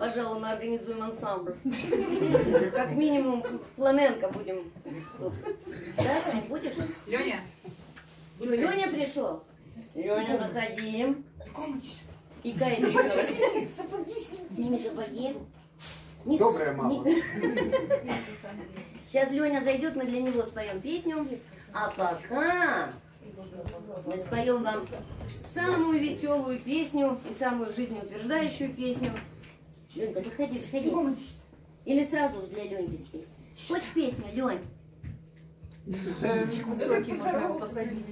пожалуй, мы организуем ансамбль. Как минимум фламенко будем тут. Да, Сань, будешь? Леня. Что, Леня пришел? Леня, заходи. И Кай ребенок. Сними сапоги. Не- Добрая мама. Сейчас Леня зайдет, мы для него споем песню. А пока мы споем вам самую веселую песню и самую жизнеутверждающую песню. Ленька, заходи, заходи. Или сразу же для Леньки спей. Хочешь песню, Лень? Высокий, можно его посадить.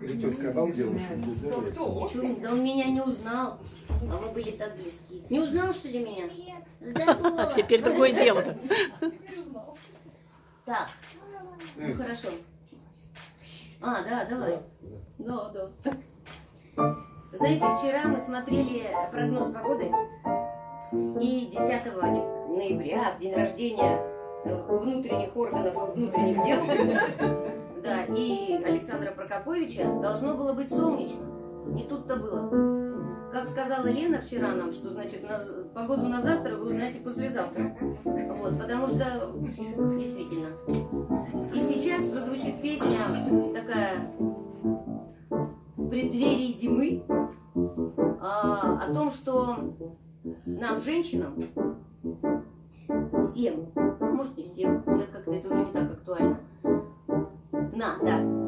Тетка обалдела, что Кто? Чё, Да он меня не узнал. А мы были так близки. Не узнал, что ли, меня? Здорово. Теперь другое дело-то. Так, ну хорошо. А, да, давай. Да, да. Знаете, вчера мы смотрели прогноз погоды, и 10 ноября, в день рождения внутренних органов и внутренних дел, да, и Александра Прокоповича должно было быть солнечно. Не тут-то было. Как сказала Лена вчера нам, что значит на- погоду на завтра вы узнаете послезавтра. Вот, потому что действительно. И сейчас прозвучит песня такая в преддверии зимы что нам, женщинам, всем, может не всем, сейчас как-то это уже не так актуально, надо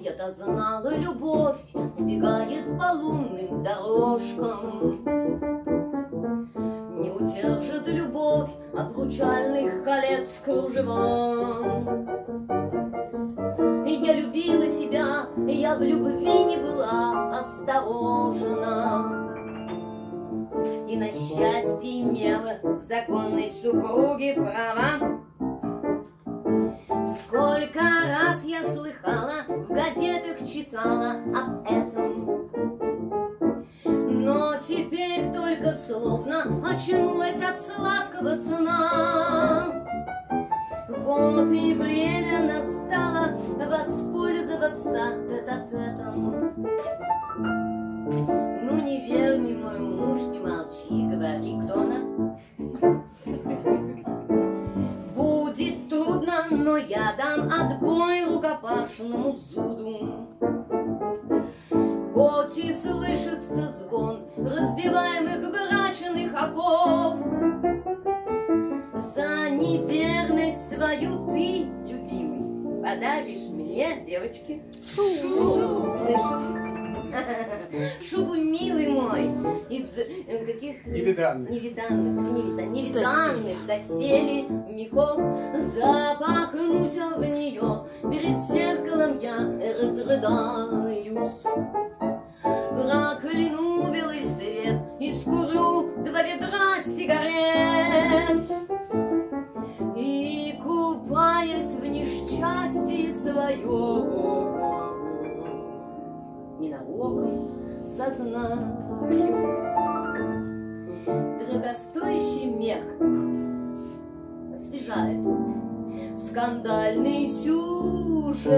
Я-то знала, любовь убегает по лунным дорожкам. Не удержит любовь обручальных колец кружевом. Я любила тебя, я в любви не была осторожна. И на счастье имела законной супруги права. Сколько раз я слыхала, в газетах читала об этом. Но теперь только словно очнулась от сладкого сна. Вот и время воспользоваться тет-а-тетом. Ну не верь мне, мой муж, не молчи, говори, кто она. Будет трудно, но я дам отбой рукопашному зуду. Хоть и слышится звон разбиваемых брачных оков, За неверность свою ты, любимый, подаришь мне, девочки. Слышишь? Шубу, милый мой, из э, каких... Невиданных. Невиданных, невида- невиданных. Доселе мехов. Запахнусь в нее, перед зеркалом я разрыдаюсь в несчастье своем Ненароком сознаюсь Дорогостоящий мех освежает скандальный сюжет.